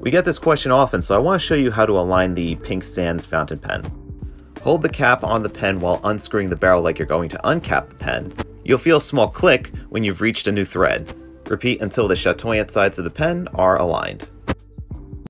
We get this question often, so I want to show you how to align the Pink Sands fountain pen. Hold the cap on the pen while unscrewing the barrel like you're going to uncap the pen. You'll feel a small click when you've reached a new thread. Repeat until the chatoyant sides of the pen are aligned.